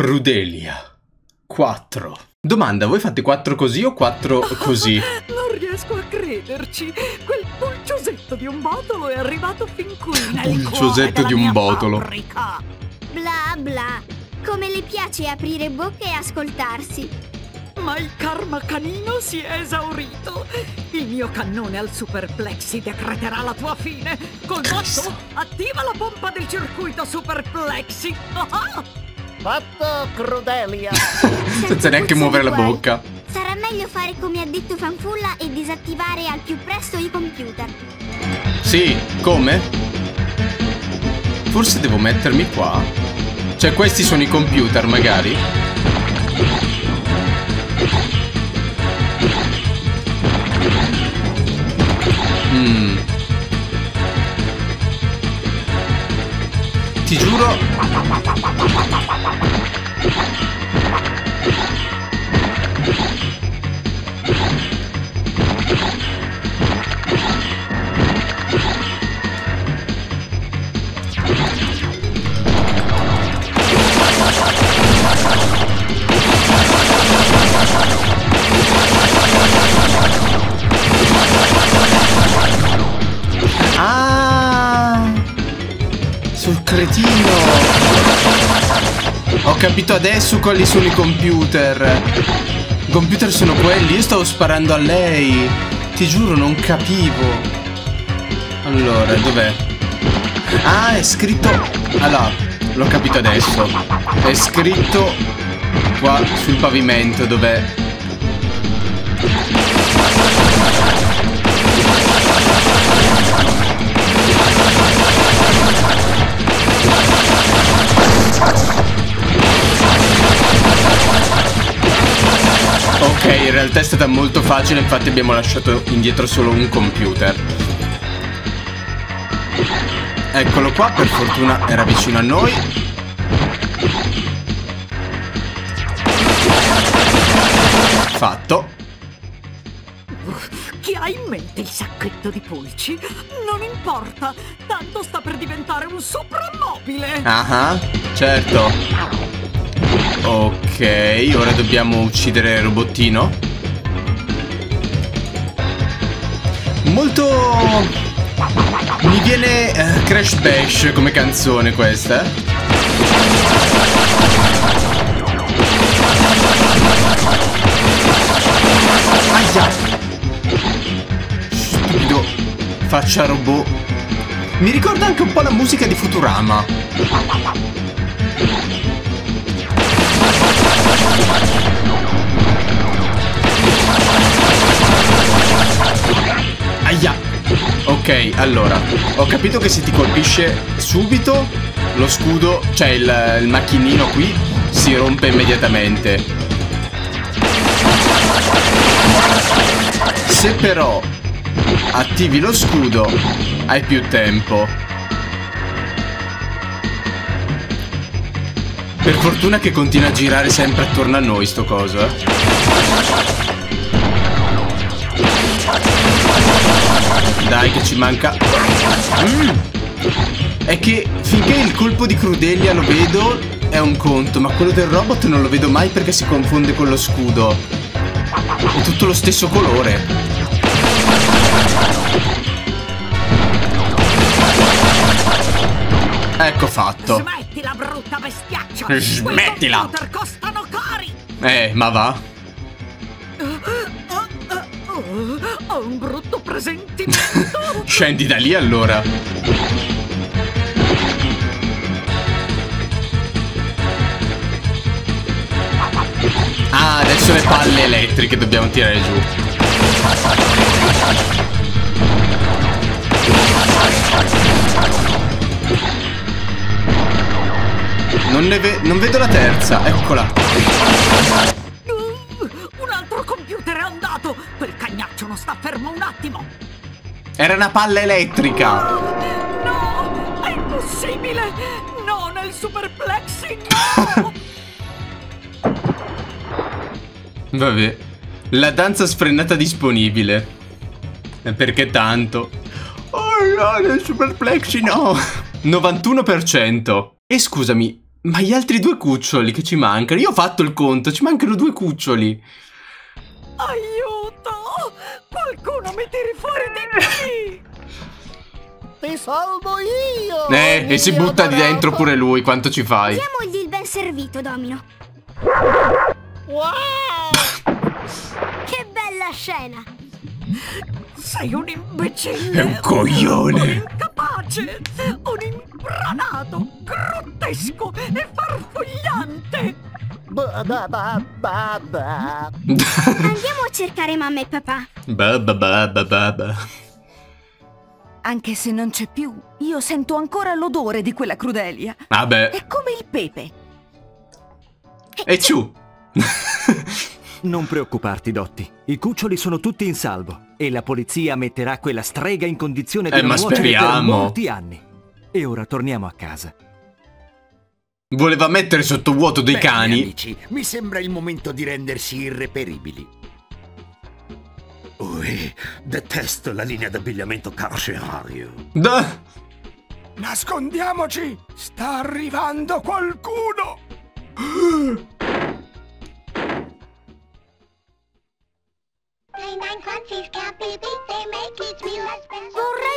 Crudelia. 4. Domanda, voi fate 4 così o 4 così? Non riesco a crederci. Quel pulciosetto di un botolo è arrivato fin qui nel Pulciosetto cuore di un botolo. fabbrica. Bla bla. Come le piace aprire bocca e ascoltarsi. Ma il karma canino si è esaurito. Il mio cannone al superplexi decreterà la tua fine. Col motto, attiva la pompa del circuito superplexi. Fatto, Crudelia. Senza neanche muovere la bocca. Sarà meglio fare come ha detto Fanfulla e disattivare al più presto i computer. Sì, come? Forse devo mettermi qua. Cioè, questi sono i computer, magari. Ti giuro. Capito adesso quali sono i computer. I computer sono quelli, io stavo sparando a lei. Ti giuro, non capivo. Allora, dov'è? Ah, è scritto... Allora, l'ho capito adesso. È scritto qua sul pavimento dov'è... in realtà è stata molto facile, infatti abbiamo lasciato indietro solo un computer. Eccolo qua, per fortuna era vicino a noi. Fatto. Chi ha in mente il sacchetto di pulci? Non importa, tanto sta per diventare un soprammobile. Ah, certo. Ok, ora dobbiamo uccidere il robottino. Molto... Mi viene eh, Crash Bash come canzone questa. Aia! Stupido faccia robot. Mi ricorda anche un po' la musica di Futurama. Aia! Ok, allora, ho capito che se ti colpisce subito, lo scudo, cioè il, il macchinino qui, si rompe immediatamente. Se però attivi lo scudo, hai più tempo. Per fortuna che continua a girare sempre attorno a noi sto coso, eh. Dai che ci manca Mm. È che finché il colpo di Crudelia lo vedo è un conto Ma quello del robot non lo vedo mai perché si confonde con lo scudo È tutto lo stesso colore Ecco fatto Smettila, brutta bestiaccia! Smettila! Eh, ma va un brutto presentimento! Scendi da lì allora Ah, adesso le palle elettriche dobbiamo tirare giù Non, ne ve- non vedo la terza, eccola Uh, un altro computer è andato! Non sta fermo un attimo! Era una palla elettrica No! È impossibile! No, nel superplexi, no! Vabbè La danza sfrenata disponibile Eh, Perché tanto Oh no, nel superplexi no 91% E scusami Ma gli altri due cuccioli che ci mancano? Io ho fatto il conto, ci mancano due cuccioli. Aiuto! Tiri fuori di qui! Ti salvo io! Eh, e si butta di dentro pure lui, quanto ci fai? Diamogli il ben servito, Domino. Wow! Che bella scena! Sei un imbecille! È un coglione. Un incapace! Un imbranato! Grottesco e farfugliante! Andiamo a cercare mamma e papà. Ba, ba, ba, ba, ba, ba. Anche se non c'è più, io sento ancora l'odore di quella crudelia. Vabbè, È come il pepe. e ciù. Non preoccuparti, Dotti. I cuccioli sono tutti in salvo e la polizia metterà quella strega in condizione di Eh, non nuocere per molti anni. E ora torniamo a casa. Voleva mettere sotto vuoto dei Bene, cani. amici, mi sembra il momento di rendersi irreperibili. Ui, detesto la linea d'abbigliamento carcerario. Da. Nascondiamoci! Sta arrivando qualcuno!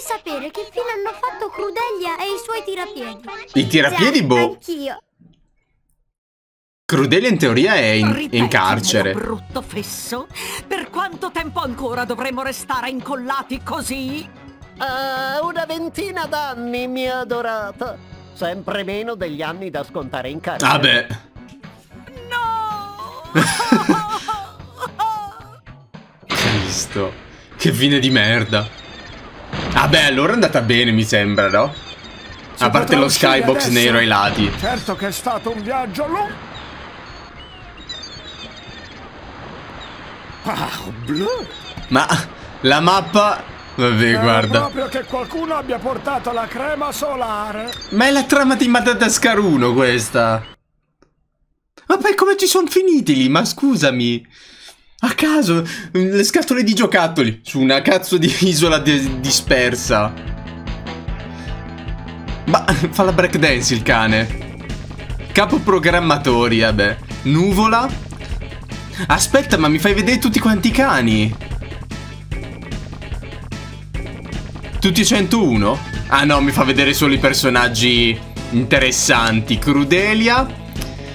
Vorrei sapere che fine hanno fatto Crudelia e i suoi tirapiedi. I tirapiedi, boh. Anch'io. Crudele in teoria è in, in carcere. brutto fesso! Per quanto tempo ancora dovremo restare incollati così? Ah, una ventina d'anni, mia adorata. Sempre meno degli anni da scontare in carcere. Vabbè. No! Cristo. Che fine di merda. Vabbè, allora è andata bene, mi sembra, no? Si A parte lo skybox adesso? nero ai lati. Certo che è stato un viaggio lungo. Ah, blu! Ma la mappa... Vabbè, Spero guarda. proprio che qualcuno abbia portato la crema solare. Ma è la trama di Madagascar 1 questa. Poi come ci sono finiti lì? Ma scusami. A caso, le scatole di giocattoli su una cazzo di isola di- dispersa. Ma fa la breakdance il cane. Capo programmatori, vabbè. Nuvola. Aspetta, ma mi fai vedere tutti quanti i cani? Tutti e 101? Ah no, mi fa vedere solo i personaggi interessanti. Crudelia.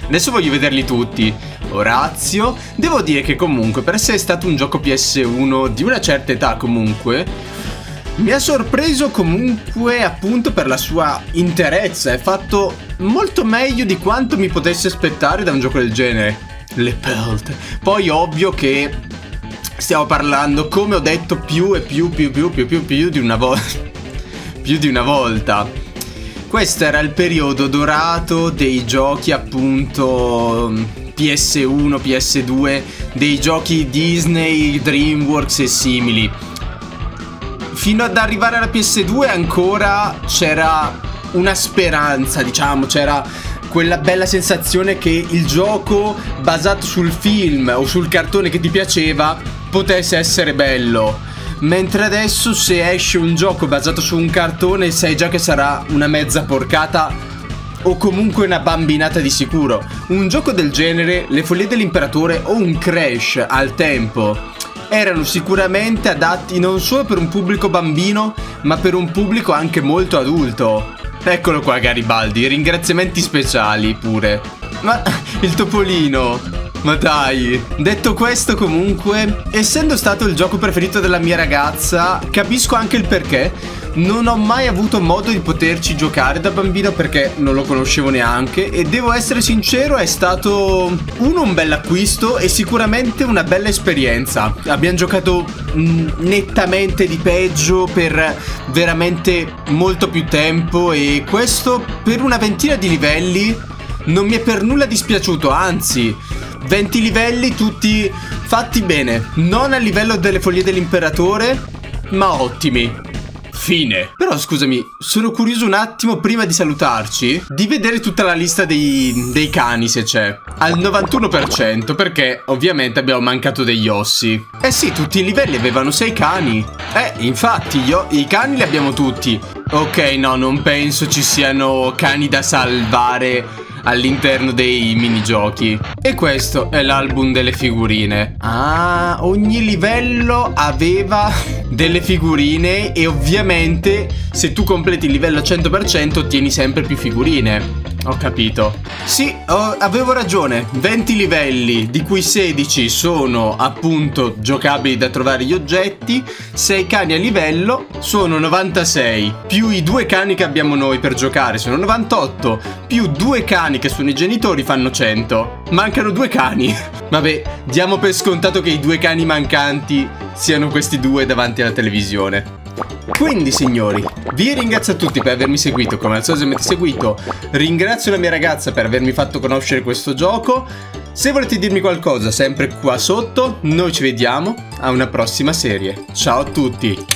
Adesso voglio vederli tutti. Orazio. Devo dire che comunque, per essere stato un gioco PS1 di una certa età comunque, mi ha sorpreso comunque appunto per la sua interezza. È fatto molto meglio di quanto mi potessi aspettare da un gioco del genere. Le pelte. Poi ovvio che stiamo parlando, come ho detto, più e più, più, più, più, più, più di una volta. più di una volta. Questo era il periodo dorato dei giochi appunto PS1, PS2, dei giochi Disney, DreamWorks e simili. Fino ad arrivare alla PS2 ancora c'era una speranza, diciamo, c'era quella bella sensazione che il gioco basato sul film o sul cartone che ti piaceva potesse essere bello. Mentre adesso se esce un gioco basato su un cartone sai già che sarà una mezza porcata o comunque una bambinata di sicuro. Un gioco del genere, Le Follie dell'Imperatore o un Crash al tempo erano sicuramente adatti non solo per un pubblico bambino, ma per un pubblico anche molto adulto. Eccolo qua Garibaldi, ringraziamenti speciali pure. Ma il topolino ma dai, detto questo comunque, essendo stato il gioco preferito della mia ragazza, capisco anche il perché. Non ho mai avuto modo di poterci giocare da bambino perché non lo conoscevo neanche e devo essere sincero è stato uno un bel acquisto e sicuramente una bella esperienza. Abbiamo giocato mm, nettamente di peggio per veramente molto più tempo e questo per una ventina di livelli non mi è per nulla dispiaciuto, anzi 20 livelli tutti fatti bene, non a livello delle foglie dell'imperatore, ma ottimi. Fine. Però scusami, sono curioso un attimo prima di salutarci di vedere tutta la lista dei, dei cani se c'è. Al 91% perché ovviamente abbiamo mancato degli ossi. Eh sì, tutti i livelli avevano 6 cani. Eh, infatti io, i cani li abbiamo tutti. Ok, no, non penso ci siano cani da salvare all'interno dei minigiochi. E questo è l'album delle figurine. Ah, ogni livello aveva delle figurine e ovviamente se tu completi il livello 100% ottieni sempre più figurine. Ho capito. Sì, ho- avevo ragione. 20 livelli, di cui 16 sono appunto giocabili da trovare gli oggetti. 6 cani a livello sono 96. Più i due cani che abbiamo noi per giocare sono 98. Più due cani che sono i genitori fanno 100. Mancano due cani. Vabbè, diamo per scontato che i due cani mancanti siano questi due davanti alla televisione. Quindi signori, vi ringrazio a tutti per avermi seguito, come al solito mi avete seguito, ringrazio la mia ragazza per avermi fatto conoscere questo gioco. Se volete dirmi qualcosa, sempre qua sotto, noi ci vediamo a una prossima serie. Ciao a tutti!